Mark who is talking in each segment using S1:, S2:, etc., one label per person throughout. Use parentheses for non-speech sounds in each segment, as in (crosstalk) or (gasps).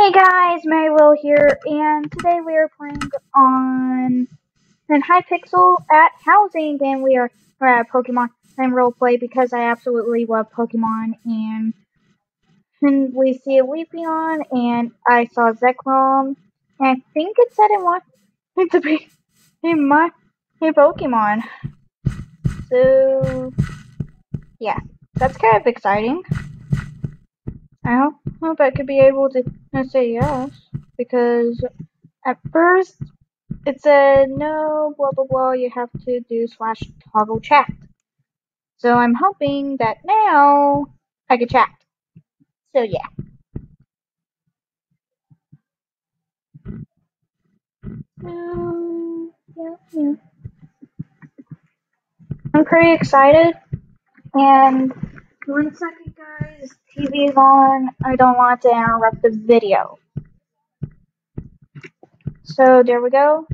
S1: Hey guys, Mary Will here, and today we are playing on in Hypixel at Housing, and we are at Pokemon and roleplay because I absolutely love Pokemon, and and we see a Leafeon, and I saw Zekrom, and I think it said it wanted (laughs) to be in my in Pokemon. So yeah, that's kind of exciting. I hope, I could be able to say yes because at first it said no, blah blah blah. You have to do slash toggle chat. So I'm hoping that now I can chat. So yeah. Um, yeah, yeah. I'm pretty excited and one second guys, TV's on. I don't want to interrupt the video. So there we go.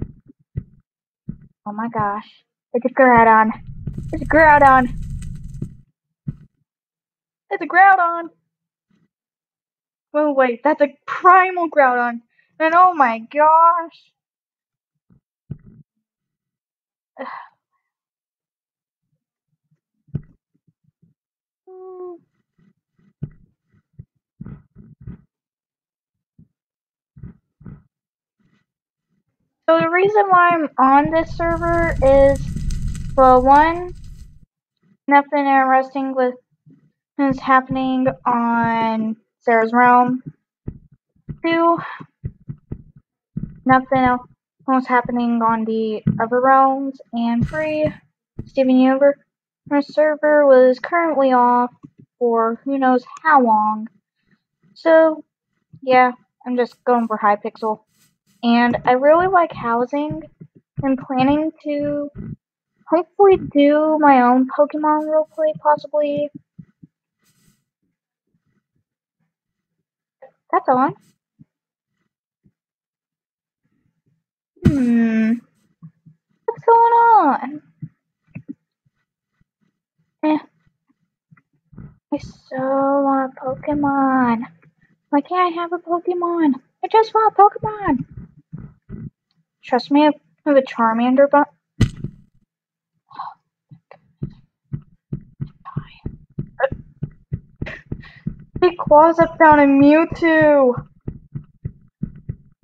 S1: Oh my gosh. It's a Groudon. It's a Groudon. It's a Groudon. Oh wait, that's a primal Groudon. And oh my gosh. (sighs) So the reason why I'm on this server is, well, one, nothing interesting with is happening on Sarah's realm. Two, nothing else was happening on the other realms. And three, Steven Universe server was currently off for who knows how long. So, yeah, I'm just going for Hypixel. And I really like housing. I'm planning to hopefully do my own Pokemon roleplay, possibly. That's on. Hmm. What's going on? I so want a Pokemon. Why can't I have a Pokemon? I just want a Pokemon. Trust me, I have a Charmander, but. (sighs) Big claws up down a Mewtwo!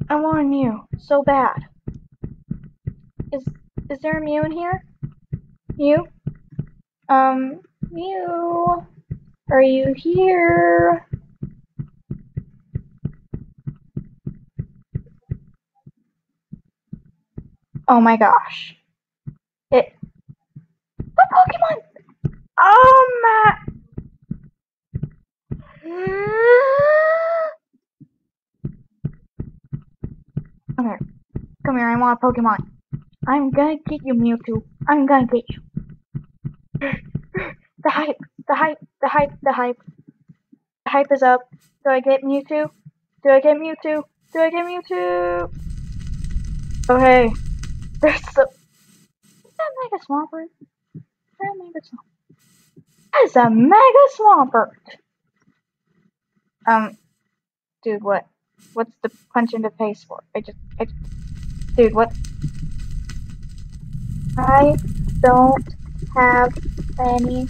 S1: I want a Mew so bad. Is is there a Mew in here? Mew? Um, Mew? Are you here? Oh my gosh. It. The Pokemon! Oh my. (gasps) Come here. Come here, I want a Pokemon. I'm gonna get you, Mewtwo. I'm gonna get you. The hype, the hype, the hype, the hype. The hype is up. Do I get Mewtwo? Do I get Mewtwo? Do I get Mewtwo? Oh hey. (laughs) There's so. Is that Mega Swampert? Is that Mega Swampert? That is a Mega Swampert! Um, dude, what? What's the punch in the face for? I just, I just, dude, what? I don't have any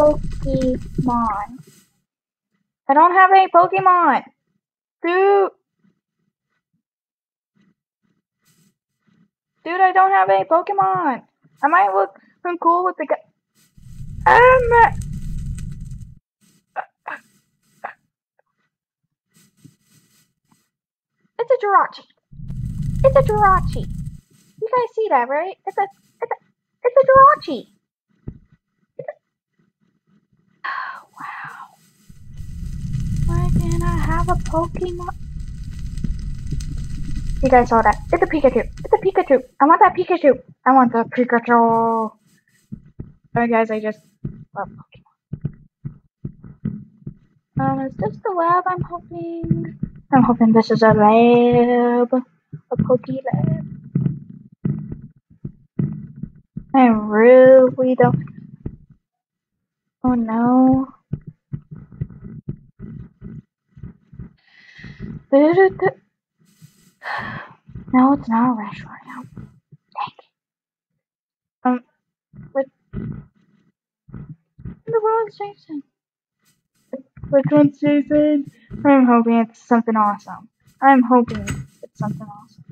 S1: Pokemon. I don't have any Pokemon! Dude! Dude, I don't have any Pokemon. I might look cool with the guy. Um, it's a Jirachi. It's a Jirachi. You guys see that, right? It's a, it's a, it's a Jirachi. Can't I have a Pokemon? You guys saw that. It's a Pikachu. It's a Pikachu. I want that Pikachu. I want the Pikachu. Alright guys, I just love Pokemon. Um, is this the lab I'm hoping? I'm hoping this is a lab. A Poke lab. I really don't. Oh no. No, it's not a restaurant now. Dang. Um, but the wrong Jason. Which one's Jason? I'm hoping it's something awesome. I'm hoping it's something awesome.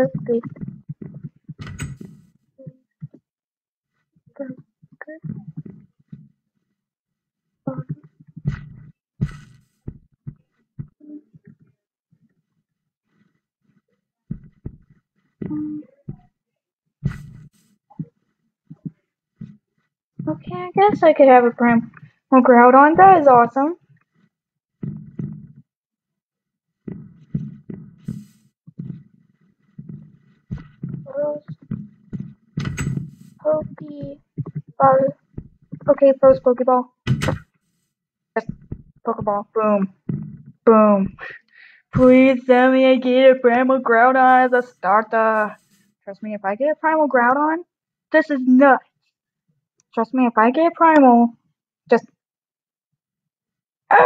S1: Okay. Okay, I guess I could have a primal Groudon. That is awesome. Pokeball. Okay, first Pokeball. Pokeball. Boom. Boom. Please tell me I get a Primal Groudon as a starter. Trust me, if I get a Primal Groudon, this is nuts. Trust me, if I get Primal, just... OMG!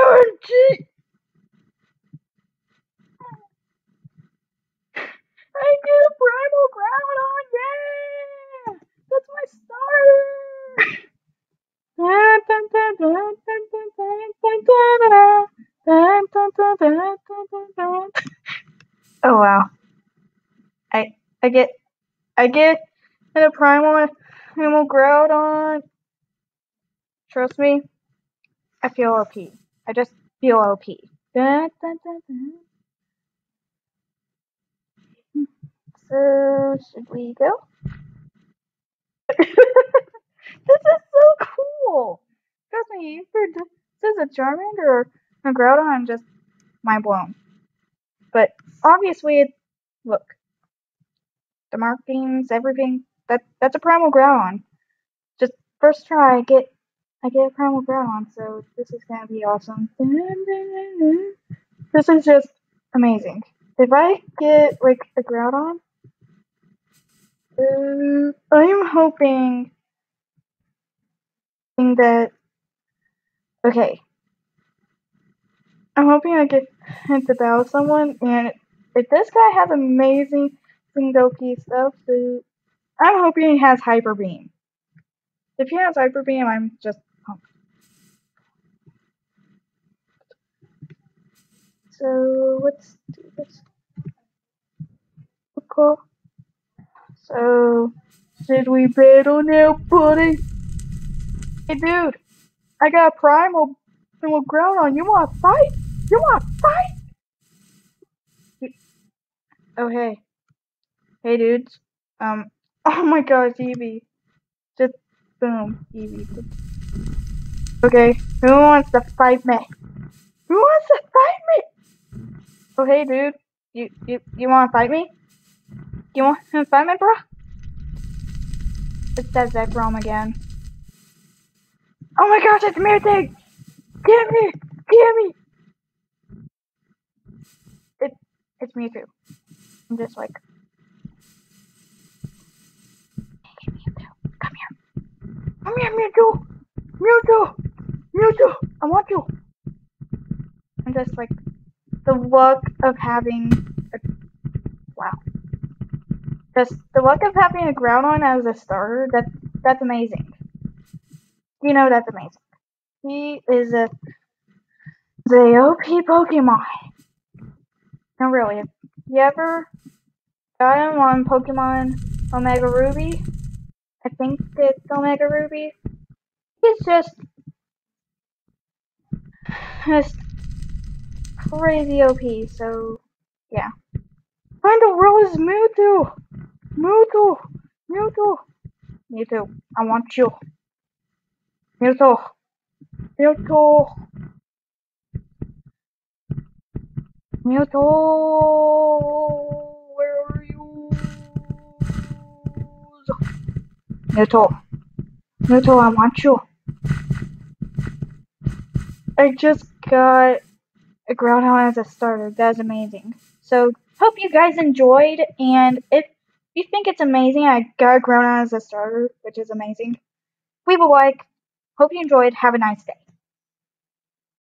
S1: I get a Primal Groudon, yeah! That's my starter! oh wow. I I get I get in a primal Primal Groudon. Trust me, I feel OP. I just feel OP. Dun, dun, dun, so, should we go? (laughs) this is so cool! Trust me, this is a Charmander or a Groudon, I'm just mind blown. But obviously, look, the markings, everything, that that's a primal Groudon. Just first try, I get I get a primal Groudon, so this is gonna be awesome. This is just amazing. If I get like a Groudon, uh, I'm hoping that okay. I'm hoping I get to battle someone, and if this guy has amazing Singoki stuff, so I'm hoping he has Hyper Beam. If he has Hyper Beam, I'm just pumped. So let's do this. Cool. So, did we battle now, buddy? Hey, dude, I got a primal primal Groudon. You want to fight? You want to fight? Oh, hey. Hey, dudes. Um, Oh my gosh, Eevee. Just boom, Eevee. Okay, who wants to fight me? Who wants to fight me? Oh hey dude, you you you wanna fight me? You want to fight me, bro? It says that from again. Oh my gosh, it's Mewtwo! Get me! Get me! It it's Mewtwo. I'm just like Come here, Mewtwo! Mewtwo! Mewtwo! I want you! And just like the luck of having a wow. Just the luck of having a Groudon as a starter, that that's amazing. You know that's amazing. He is a the OP Pokemon. No really, if you ever got him on Pokemon Omega Ruby, I think it's Omega Ruby. He's just just crazy OP, so yeah. Find a rose Mewtwo! Mewtwo! Mewtwo! Mewtwo, I want you. Mewtwo! Mewtwo! Mewtwo! Mewtwo. Mewtwo, I want you. I just got a groundhog as a starter. That's amazing. So, hope you guys enjoyed, and if you think it's amazing, I got a groundhog as a starter, which is amazing. Leave a like. Hope you enjoyed. Have a nice day.